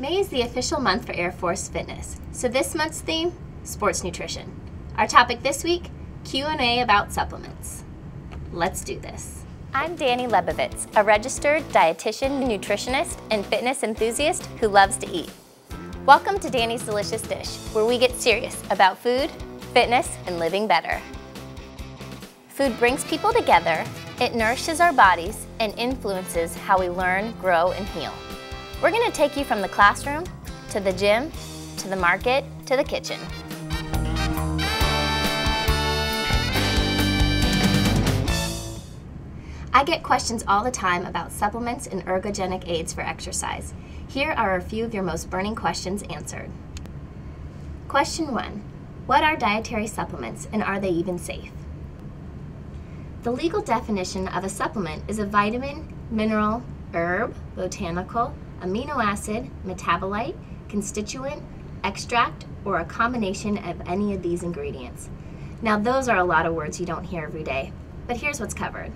May is the official month for Air Force Fitness, so this month's theme, sports nutrition. Our topic this week, Q&A about supplements. Let's do this. I'm Dani Lebovitz, a registered dietitian, nutritionist, and fitness enthusiast who loves to eat. Welcome to Dani's Delicious Dish, where we get serious about food, fitness, and living better. Food brings people together, it nourishes our bodies, and influences how we learn, grow, and heal. We're going to take you from the classroom, to the gym, to the market, to the kitchen. I get questions all the time about supplements and ergogenic aids for exercise. Here are a few of your most burning questions answered. Question 1. What are dietary supplements and are they even safe? The legal definition of a supplement is a vitamin, mineral, herb, botanical, amino acid, metabolite, constituent, extract, or a combination of any of these ingredients. Now those are a lot of words you don't hear every day, but here's what's covered.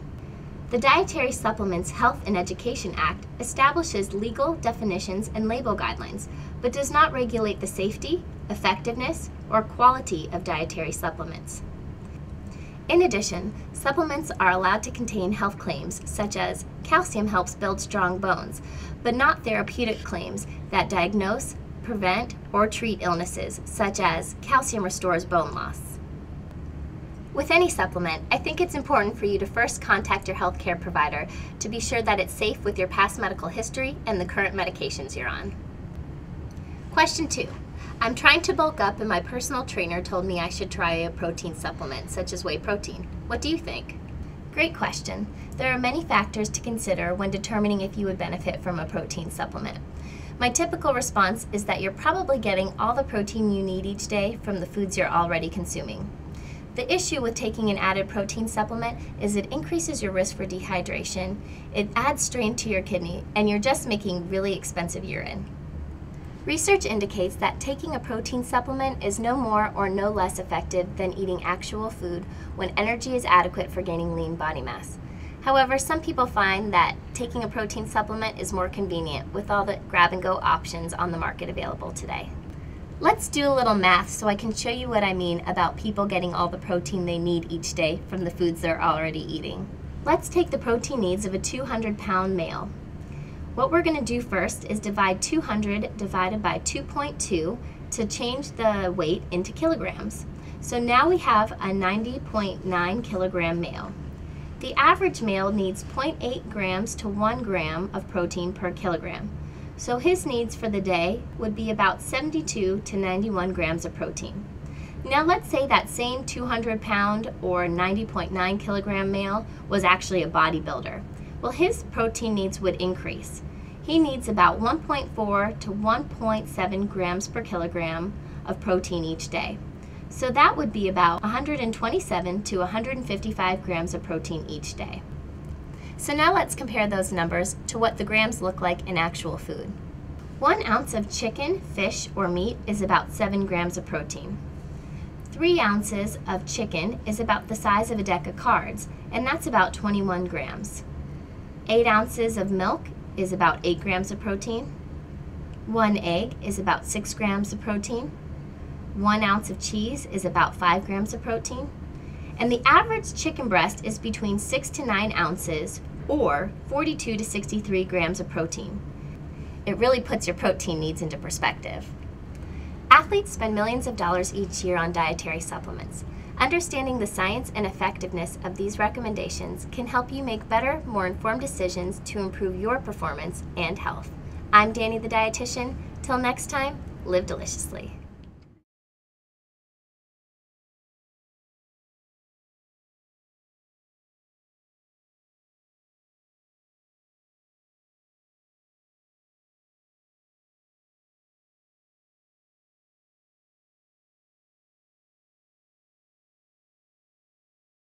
The Dietary Supplements Health and Education Act establishes legal definitions and label guidelines, but does not regulate the safety, effectiveness, or quality of dietary supplements. In addition, supplements are allowed to contain health claims such as calcium helps build strong bones, but not therapeutic claims that diagnose, prevent, or treat illnesses such as calcium restores bone loss. With any supplement, I think it's important for you to first contact your healthcare provider to be sure that it's safe with your past medical history and the current medications you're on. Question two. I'm trying to bulk up and my personal trainer told me I should try a protein supplement such as whey protein. What do you think? Great question. There are many factors to consider when determining if you would benefit from a protein supplement. My typical response is that you're probably getting all the protein you need each day from the foods you're already consuming. The issue with taking an added protein supplement is it increases your risk for dehydration, it adds strain to your kidney, and you're just making really expensive urine. Research indicates that taking a protein supplement is no more or no less effective than eating actual food when energy is adequate for gaining lean body mass. However, some people find that taking a protein supplement is more convenient with all the grab and go options on the market available today. Let's do a little math so I can show you what I mean about people getting all the protein they need each day from the foods they're already eating. Let's take the protein needs of a 200 pound male. What we're going to do first is divide 200 divided by 2.2 to change the weight into kilograms. So now we have a 90.9 kilogram male. The average male needs 0.8 grams to 1 gram of protein per kilogram. So his needs for the day would be about 72 to 91 grams of protein. Now let's say that same 200 pound or 90.9 kilogram male was actually a bodybuilder well his protein needs would increase. He needs about 1.4 to 1.7 grams per kilogram of protein each day. So that would be about 127 to 155 grams of protein each day. So now let's compare those numbers to what the grams look like in actual food. One ounce of chicken, fish, or meat is about 7 grams of protein. Three ounces of chicken is about the size of a deck of cards, and that's about 21 grams. 8 ounces of milk is about 8 grams of protein. 1 egg is about 6 grams of protein. 1 ounce of cheese is about 5 grams of protein. And the average chicken breast is between 6 to 9 ounces or 42 to 63 grams of protein. It really puts your protein needs into perspective. Athletes spend millions of dollars each year on dietary supplements. Understanding the science and effectiveness of these recommendations can help you make better, more informed decisions to improve your performance and health. I'm Dani the Dietitian. Till next time, live deliciously.